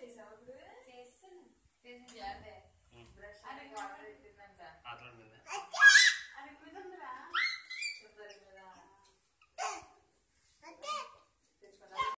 చేసావు చేస్తాను చేసిన జాగ్రత్త బ్రష్ అనేది